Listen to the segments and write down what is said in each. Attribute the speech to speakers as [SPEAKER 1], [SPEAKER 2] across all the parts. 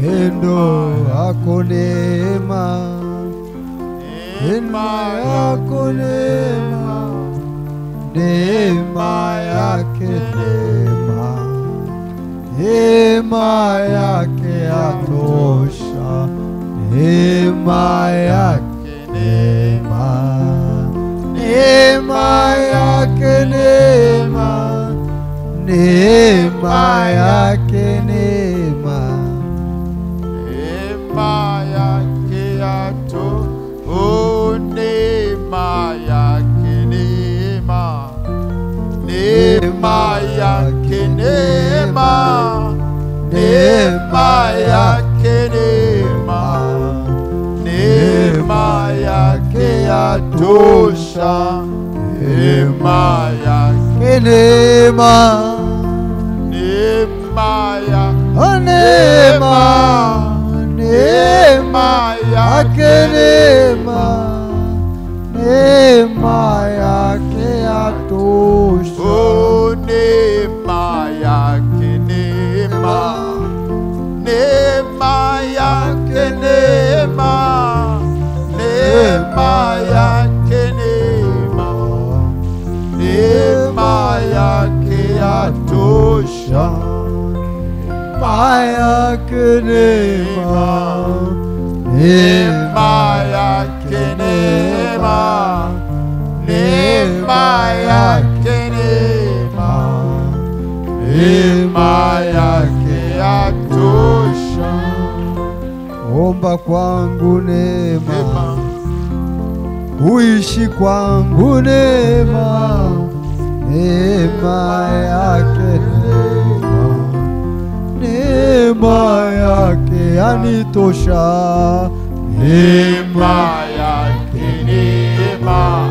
[SPEAKER 1] Endo akonema Enma akonema Nema. Yake nema. Nema yake atosha Nema yake nema. Nema yake nema.
[SPEAKER 2] Nema yake nema. Yake neema, neema yake neema, neema yake yatosha, neema yake,
[SPEAKER 1] Neema,
[SPEAKER 2] neema ya
[SPEAKER 1] yake neema, Neema yake
[SPEAKER 2] neema, neema yake neema, neema yake yatosha.
[SPEAKER 1] omba kwangu neema,
[SPEAKER 2] Neema,
[SPEAKER 1] uishi kwangu neema, neema yake neema, neema yake yanitosha,
[SPEAKER 2] neema yake neema,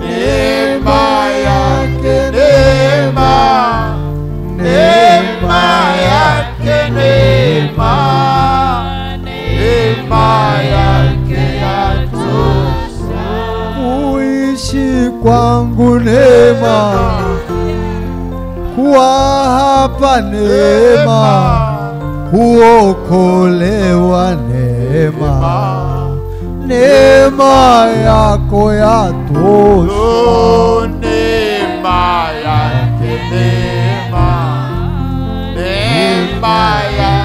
[SPEAKER 2] neema yake neema, neema yake neema, neema yake yatosha.
[SPEAKER 1] kuishi kwangu neema, kuwa hapa neema, kuokolewa neema, neema. Yako yatosha.
[SPEAKER 2] Oh, neema yake neema, neema yake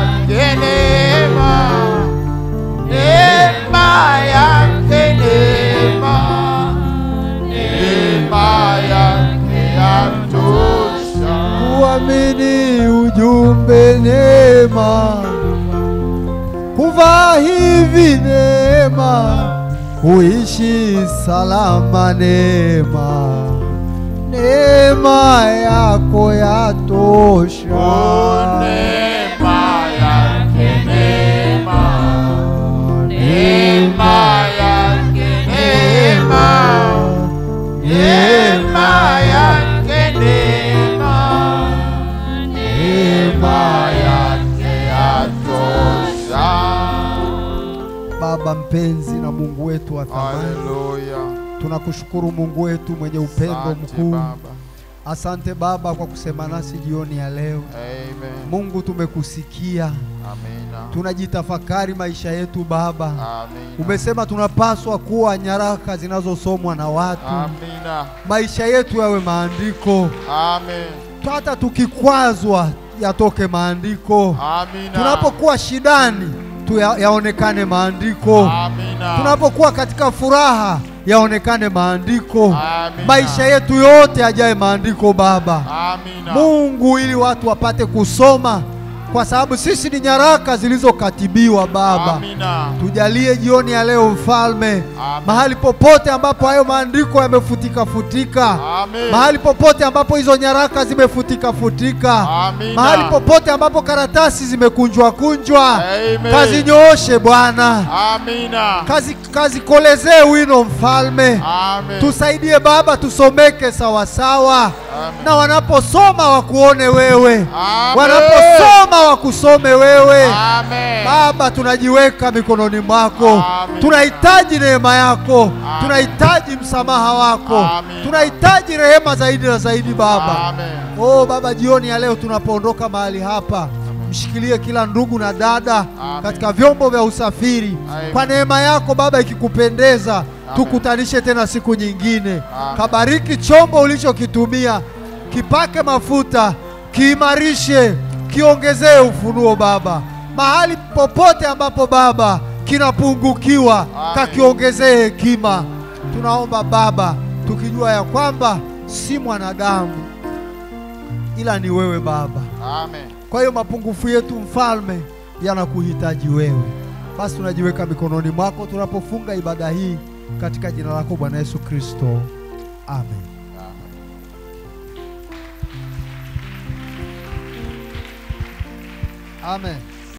[SPEAKER 1] ujumbe neema, kuvaa hivi neema, kuishi salama neema, neema yako yatosha. Mpenzi na Mungu wetu wa thamani, tunakushukuru Mungu wetu mwenye upendo mkuu. Asante Baba kwa kusema nasi jioni ya leo.
[SPEAKER 2] Amen,
[SPEAKER 1] Mungu, tumekusikia,
[SPEAKER 2] amina,
[SPEAKER 1] tunajitafakari maisha yetu Baba.
[SPEAKER 2] amina,
[SPEAKER 1] Umesema tunapaswa kuwa nyaraka zinazosomwa na watu,
[SPEAKER 2] amina,
[SPEAKER 1] maisha yetu yawe maandiko,
[SPEAKER 2] amen,
[SPEAKER 1] hata tukikwazwa yatoke maandiko,
[SPEAKER 2] amina,
[SPEAKER 1] tunapokuwa shidani tu ya, yaonekane maandiko,
[SPEAKER 2] amina,
[SPEAKER 1] tunapokuwa katika furaha yaonekane maandiko,
[SPEAKER 2] Amina.
[SPEAKER 1] maisha yetu yote yajae maandiko Baba.
[SPEAKER 2] amina,
[SPEAKER 1] Mungu, ili watu wapate kusoma, kwa sababu sisi ni nyaraka zilizokatibiwa Baba.
[SPEAKER 2] amina,
[SPEAKER 1] Tujalie jioni ya leo Mfalme,
[SPEAKER 2] Amina.
[SPEAKER 1] mahali popote ambapo hayo maandiko yamefutika futika,
[SPEAKER 2] Amina.
[SPEAKER 1] mahali popote ambapo hizo nyaraka zimefutika futika,
[SPEAKER 2] Amina.
[SPEAKER 1] mahali popote ambapo karatasi zimekunjwa kunjwa,
[SPEAKER 2] Amen.
[SPEAKER 1] kazinyooshe Bwana,
[SPEAKER 2] amina,
[SPEAKER 1] kazi kazikolezee wino Mfalme.
[SPEAKER 2] amen,
[SPEAKER 1] Tusaidie Baba, tusomeke sawasawa,
[SPEAKER 2] Amen.
[SPEAKER 1] na wanaposoma wakuone wewe,
[SPEAKER 2] Amen.
[SPEAKER 1] wanaposoma wakusome wewe.
[SPEAKER 2] amen,
[SPEAKER 1] Baba, tunajiweka mikononi mwako, tunahitaji neema yako, tunahitaji msamaha wako, tunahitaji rehema zaidi na zaidi Baba.
[SPEAKER 2] amen,
[SPEAKER 1] Oh Baba, jioni ya leo tunapoondoka mahali hapa, mshikilie kila ndugu na dada
[SPEAKER 2] Amen.
[SPEAKER 1] katika vyombo vya usafiri
[SPEAKER 2] Amen.
[SPEAKER 1] kwa neema yako Baba, ikikupendeza tukutanishe tena siku nyingine.
[SPEAKER 2] Amen.
[SPEAKER 1] Kabariki chombo ulichokitumia, kipake mafuta, kiimarishe, kiongezee ufunuo Baba. Mahali popote ambapo Baba kinapungukiwa, kakiongezee hekima. Tunaomba Baba, tukijua ya kwamba si mwanadamu ila ni wewe Baba.
[SPEAKER 2] Amen.
[SPEAKER 1] Kwa hiyo mapungufu yetu mfalme yanakuhitaji wewe. Basi tunajiweka mikononi mwako tunapofunga ibada hii katika jina lako Bwana Yesu Kristo, amen. Amen.